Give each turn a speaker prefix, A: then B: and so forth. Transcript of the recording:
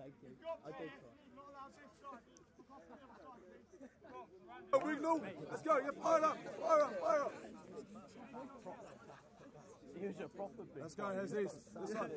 A: Thank you. I did try.
B: Oh, move Norwood. Let's go. Yeah, fire up. Fire up. Fire up.
A: Here's your proper bit.
B: Let's go. Here's this. This one.